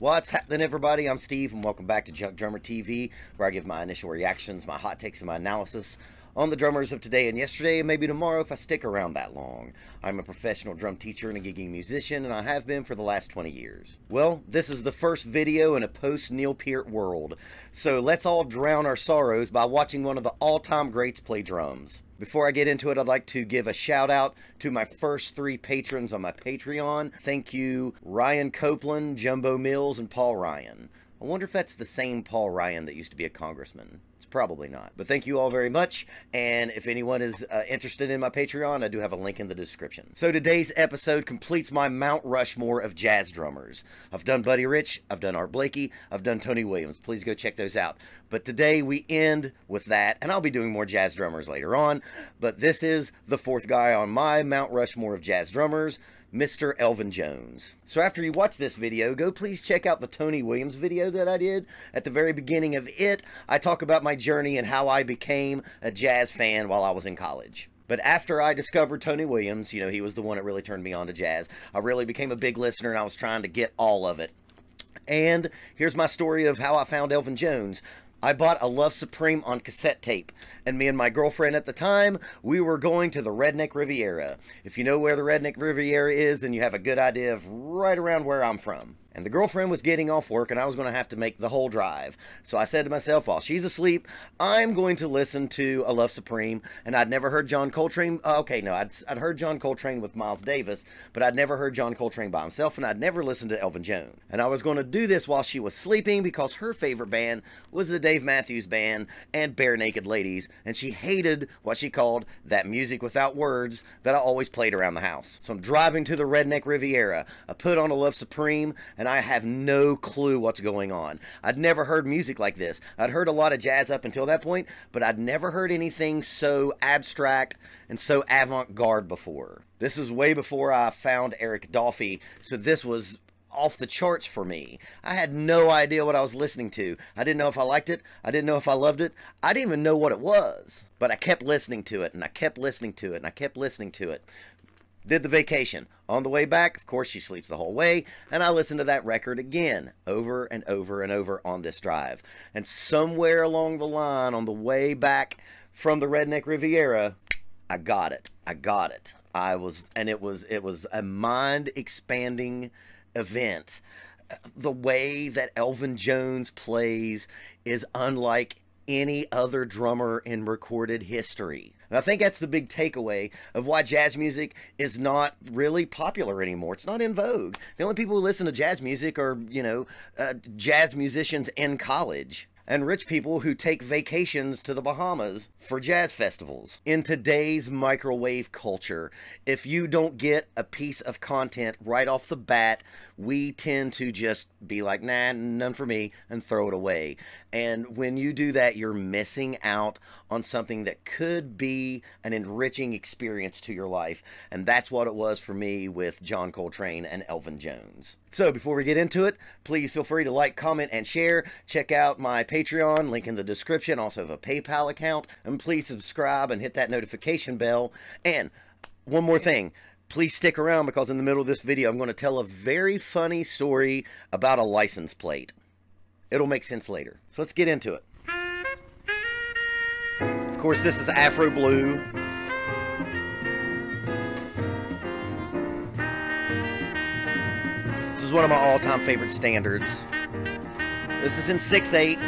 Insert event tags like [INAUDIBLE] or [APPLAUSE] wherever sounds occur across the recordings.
What's happening, everybody? I'm Steve, and welcome back to Junkdrummer TV, where I give my initial reactions, my hot takes, and my analysis on the drummers of today and yesterday, and maybe tomorrow if I stick around that long. I'm a professional drum teacher and a gigging musician, and I have been for the last 20 years. Well, this is the first video in a post-Neil Peart world, so let's all drown our sorrows by watching one of the all-time greats play drums. Before I get into it, I'd like to give a shout out to my first three patrons on my Patreon. Thank you, Ryan Copeland, Jumbo Mills, and Paul Ryan. I wonder if that's the same Paul Ryan that used to be a congressman. It's probably not. But thank you all very much. And if anyone is uh, interested in my Patreon, I do have a link in the description. So today's episode completes my Mount Rushmore of jazz drummers. I've done Buddy Rich, I've done Art Blakey, I've done Tony Williams. Please go check those out. But today we end with that, and I'll be doing more jazz drummers later on. But this is the fourth guy on my Mount Rushmore of jazz drummers. Mr. Elvin Jones. So after you watch this video, go please check out the Tony Williams video that I did. At the very beginning of it, I talk about my journey and how I became a jazz fan while I was in college. But after I discovered Tony Williams, you know, he was the one that really turned me on to jazz. I really became a big listener and I was trying to get all of it. And here's my story of how I found Elvin Jones. I bought a Love Supreme on cassette tape, and me and my girlfriend at the time, we were going to the Redneck Riviera. If you know where the Redneck Riviera is, then you have a good idea of right around where I'm from and the girlfriend was getting off work and I was going to have to make the whole drive. So I said to myself, while she's asleep, I'm going to listen to A Love Supreme. And I'd never heard John Coltrane. Uh, okay, no, I'd, I'd heard John Coltrane with Miles Davis, but I'd never heard John Coltrane by himself and I'd never listened to Elvin Jones. And I was going to do this while she was sleeping because her favorite band was the Dave Matthews Band and Barenaked Ladies. And she hated what she called that music without words that I always played around the house. So I'm driving to the Redneck Riviera. I put on A Love Supreme and I have no clue what's going on. I'd never heard music like this. I'd heard a lot of jazz up until that point, but I'd never heard anything so abstract and so avant-garde before. This is way before I found Eric Dolphy, so this was off the charts for me. I had no idea what I was listening to. I didn't know if I liked it. I didn't know if I loved it. I didn't even know what it was. But I kept listening to it, and I kept listening to it, and I kept listening to it did the vacation. On the way back, of course, she sleeps the whole way, and I listened to that record again, over and over and over on this drive. And somewhere along the line, on the way back from the Redneck Riviera, I got it. I got it. I was, and it was, it was a mind expanding event. The way that Elvin Jones plays is unlike any other drummer in recorded history. And I think that's the big takeaway of why jazz music is not really popular anymore. It's not in vogue. The only people who listen to jazz music are, you know, uh, jazz musicians in college and rich people who take vacations to the Bahamas for jazz festivals. In today's microwave culture, if you don't get a piece of content right off the bat, we tend to just be like, nah, none for me, and throw it away. And when you do that, you're missing out on something that could be an enriching experience to your life. And that's what it was for me with John Coltrane and Elvin Jones. So before we get into it, please feel free to like, comment, and share. Check out my Patreon, link in the description. Also have a PayPal account. And please subscribe and hit that notification bell. And one more thing please stick around because in the middle of this video I'm going to tell a very funny story about a license plate. It'll make sense later. So let's get into it. Of course, this is Afro Blue. This is one of my all-time favorite standards. This is in 6-8.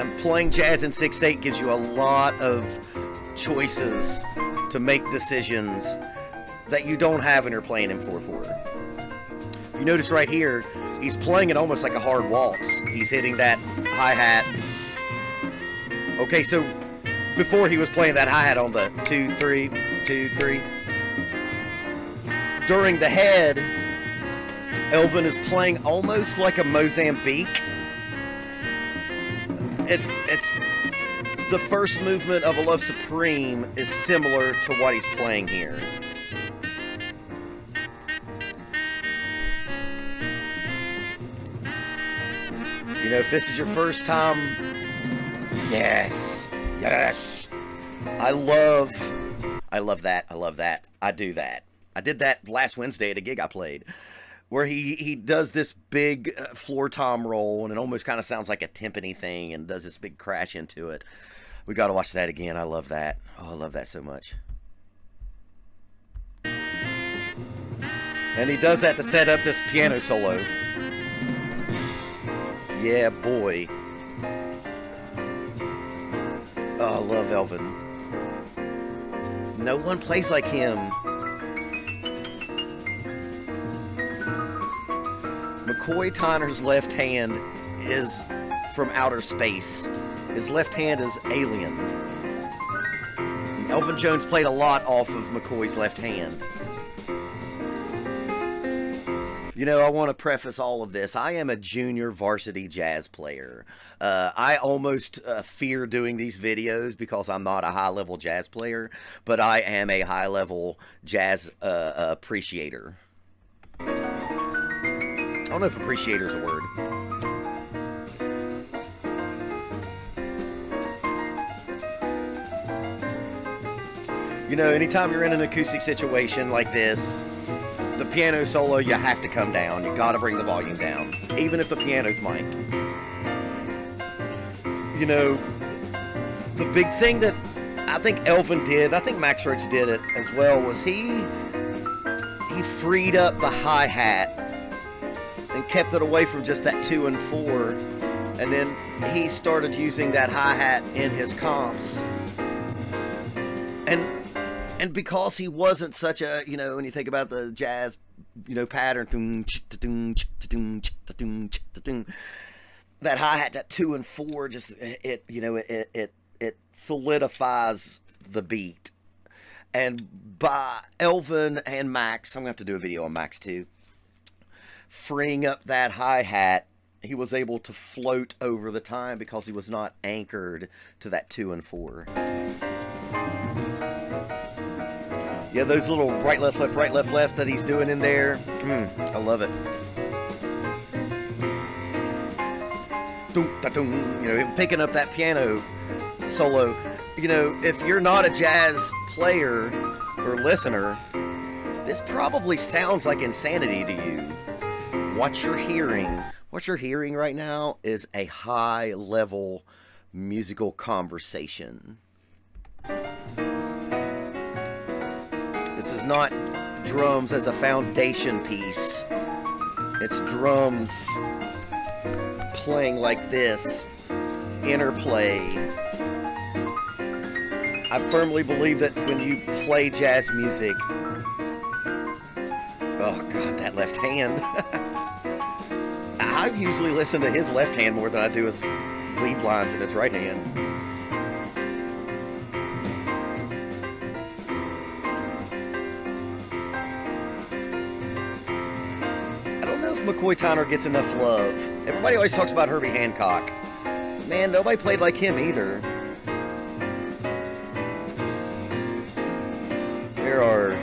And playing jazz in 6-8 gives you a lot of choices to make decisions that you don't have when you're playing in 4-4. If you notice right here, he's playing it almost like a hard waltz. He's hitting that hi-hat. Okay, so before he was playing that hi-hat on the two, three, two, three. During the head, Elvin is playing almost like a Mozambique. It's it's the first movement of A Love Supreme is similar to what he's playing here. You know, if this is your first time, yes, yes. I love, I love that. I love that. I do that. I did that last Wednesday at a gig I played. where he he does this big uh, floor tom roll and it almost kind of sounds like a timpani thing and does this big crash into it. We got to watch that again. I love that. Oh, I love that so much. And he does that to set up this piano solo. Yeah, boy. Oh, I love Elvin. No one plays like him. McCoy Tyner's left hand is from outer space. His left hand is alien. Elvin Jones played a lot off of McCoy's left hand. You know, I want to preface all of this. I am a junior varsity jazz player. Uh, I almost uh, fear doing these videos because I'm not a high level jazz player, but I am a high level jazz uh, appreciator. I don't know if appreciator is a word. You know, anytime you're in an acoustic situation like this, the piano solo, you have to come down. You got to bring the volume down, even if the piano's mic'd. You know, the big thing that I think Elvin did, I think Max Roach did it as well, was he he freed up the hi-hat and kept it away from just that two and four. And then he started using that hi-hat in his comps. And and because he wasn't such a you know when you think about the jazz you know pattern that hi hat that two and four just it you know it it it solidifies the beat and by Elvin and Max I'm gonna have to do a video on Max too freeing up that hi hat he was able to float over the time because he was not anchored to that two and four. Yeah, those little right, left, left, right, left, left that he's doing in there. Mm, I love it. You know, picking up that piano solo. You know, if you're not a jazz player or listener, this probably sounds like insanity to you. What you're hearing, what you're hearing right now is a high level musical conversation. Is not drums as a foundation piece. It's drums playing like this, interplay. I firmly believe that when you play jazz music, oh god, that left hand. [LAUGHS] I usually listen to his left hand more than I do his lead lines in his right hand. McCoy Tyner gets enough love. Everybody always talks about Herbie Hancock. Man, nobody played like him either. There are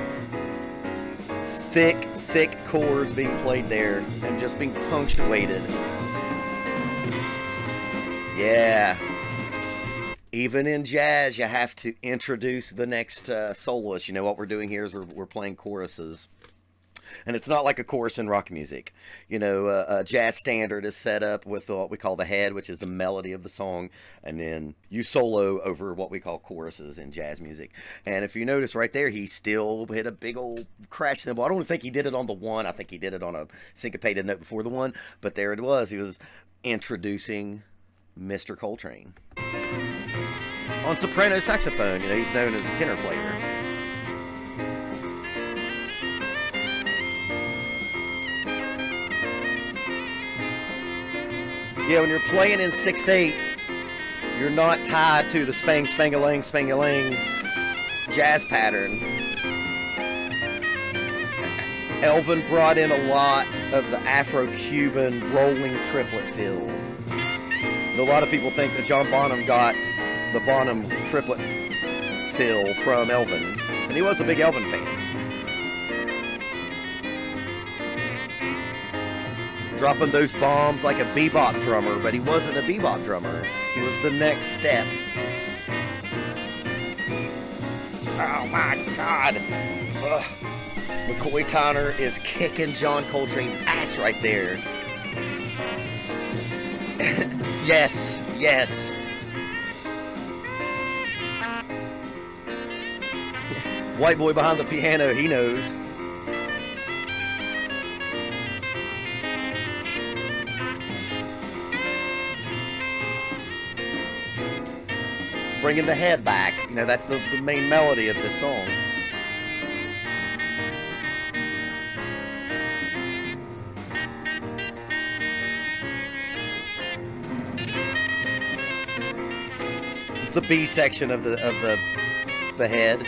thick, thick chords being played there and just being punctuated. Yeah. Even in jazz, you have to introduce the next uh, soloist. You know what we're doing here is we're, we're playing choruses and it's not like a chorus in rock music. You know, uh, a jazz standard is set up with what we call the head, which is the melody of the song, and then you solo over what we call choruses in jazz music. And if you notice right there, he still hit a big old crash cymbal. I don't think he did it on the one. I think he did it on a syncopated note before the one, but there it was. He was introducing Mr. Coltrane. On soprano saxophone, you know, he's known as a tenor player. Yeah, when you're playing in 6-8, you're not tied to the spang, spangalang, spangalang jazz pattern. Elvin brought in a lot of the Afro-Cuban rolling triplet feel. And a lot of people think that John Bonham got the Bonham triplet feel from Elvin. And he was a big Elvin fan. Dropping those bombs like a bebop drummer, but he wasn't a bebop drummer. He was the next step. Oh my god! Ugh. McCoy Tyner is kicking John Coltrane's ass right there. [LAUGHS] yes, yes. White boy behind the piano, he knows. Bringing the head back. You know, that's the, the main melody of this song. This is the B section of the of the the head.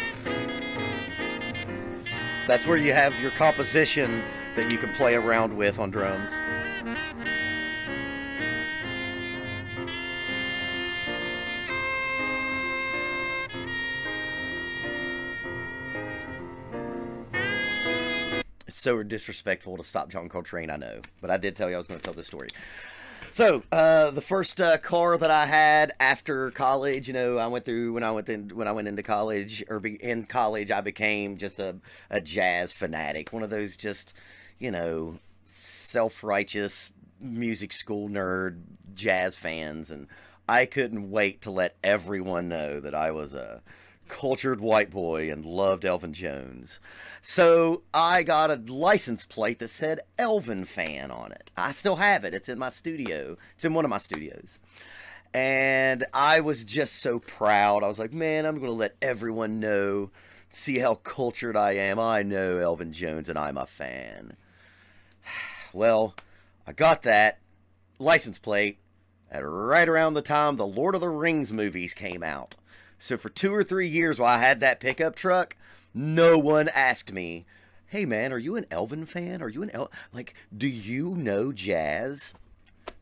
That's where you have your composition that you can play around with on drums. So disrespectful to stop John Coltrane, I know, but I did tell you I was going to tell this story. So, uh, the first uh, car that I had after college, you know, I went through when I went in, when I went into college or be, in college, I became just a, a jazz fanatic, one of those just, you know, self-righteous music school nerd jazz fans, and I couldn't wait to let everyone know that I was a cultured white boy and loved Elvin Jones. So I got a license plate that said Elvin fan on it. I still have it. It's in my studio. It's in one of my studios. And I was just so proud. I was like, man, I'm going to let everyone know, see how cultured I am. I know Elvin Jones and I'm a fan. [SIGHS] Well, I got that license plate at right around the time the Lord of the Rings movies came out. So for two or three years while I had that pickup truck, no one asked me, "Hey man, are you an Elvin fan? Are you an El like do you know jazz?"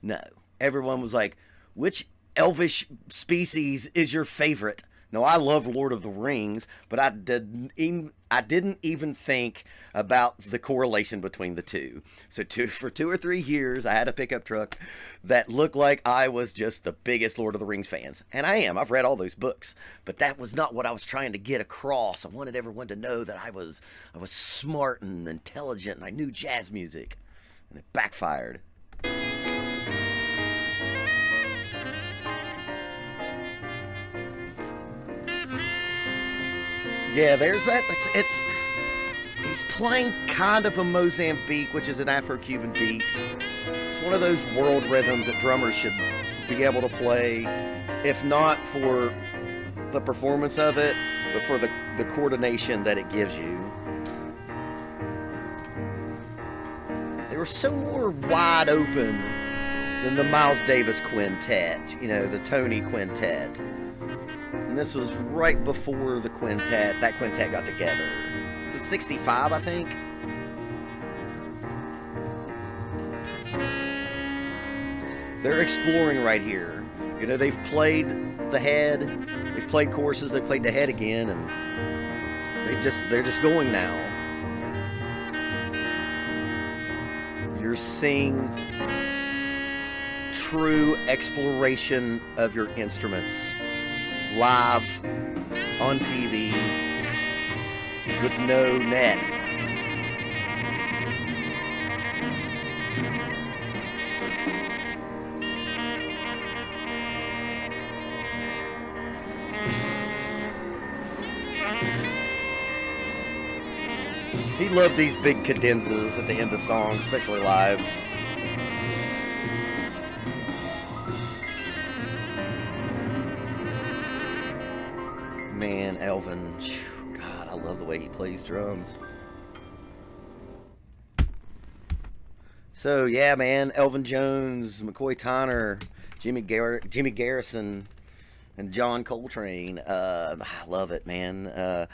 No. Everyone was like, "Which elvish species is your favorite?" No, I love Lord of the Rings, but I didn't even, I didn't even think about the correlation between the two. So two, [LAUGHS] for two or three years, I had a pickup truck that looked like I was just the biggest Lord of the Rings fans. And I am. I've read all those books. But that was not what I was trying to get across. I wanted everyone to know that I was I was smart and intelligent and I knew jazz music. And it backfired. Yeah, there's that. It's, it's he's playing kind of a Mozambique, which is an Afro-Cuban beat. It's one of those world rhythms that drummers should be able to play, if not for the performance of it, but for the, the coordination that it gives you. They were so more wide open than the Miles Davis quintet, you know, the Tony quintet. And this was right before the quintet, that quintet got together. It's a 65, I think. They're exploring right here. You know, they've played the head, they've played choruses, they've played the head again, and they just they're just going now. You're seeing true exploration of your instruments live on TV with no net. He loved these big cadenzas at the end of songs, especially live. God, I love the way he plays drums. So yeah, man, Elvin Jones, McCoy Tyner, Jimmy Gar- Jimmy Garrison, and John Coltrane. Uh, I love it, man. Uh,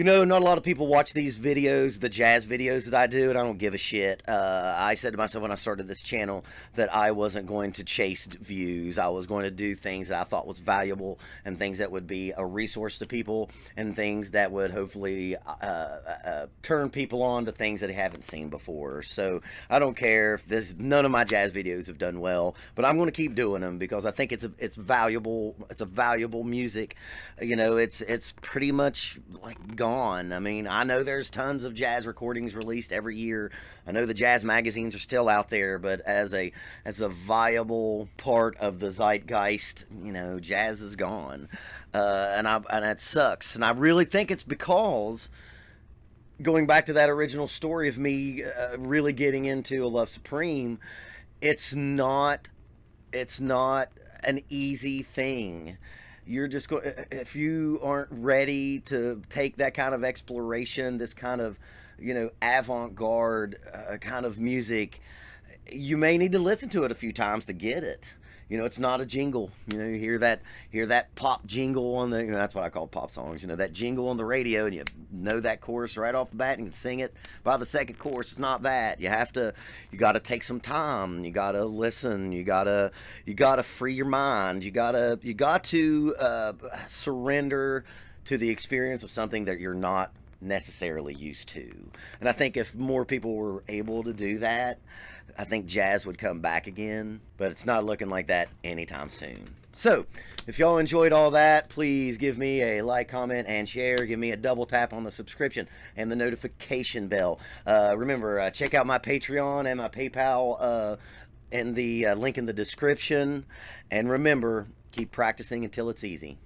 you know, not a lot of people watch these videos, the jazz videos that I do, and I don't give a shit. Uh, I said to myself when I started this channel that I wasn't going to chase views. I was going to do things that I thought was valuable and things that would be a resource to people and things that would hopefully uh, uh, turn people on to things that they haven't seen before. So I don't care if this none of my jazz videos have done well, but I'm going to keep doing them because I think it's a, it's valuable. It's a valuable music. You know, it's it's pretty much like gone gone. I mean, I know there's tons of jazz recordings released every year. I know the jazz magazines are still out there, but as a as a viable part of the zeitgeist, you know, jazz is gone, uh, and I and it sucks. And I really think it's because going back to that original story of me uh, really getting into a love supreme it's not it's not an easy thing you're just going if you aren't ready to take that kind of exploration this kind of you know avant-garde uh, kind of music you may need to listen to it a few times to get it you know, it's not a jingle. You know, you hear that hear that pop jingle on the you know, that's what I call pop songs. You know, that jingle on the radio, and you know that chorus right off the bat, and you can sing it by the second chorus. It's not that. You have to, you got to take some time. You got to listen. You gotta, you gotta free your mind. You gotta, you got to uh, surrender to the experience of something that you're not necessarily used to. And I think if more people were able to do that, I think jazz would come back again, but it's not looking like that anytime soon. So, if y'all enjoyed all that, please give me a like, comment, and share. Give me a double tap on the subscription and the notification bell. Uh, remember, uh, check out my Patreon and my PayPal uh, and the uh, link in the description. And remember, keep practicing until it's easy.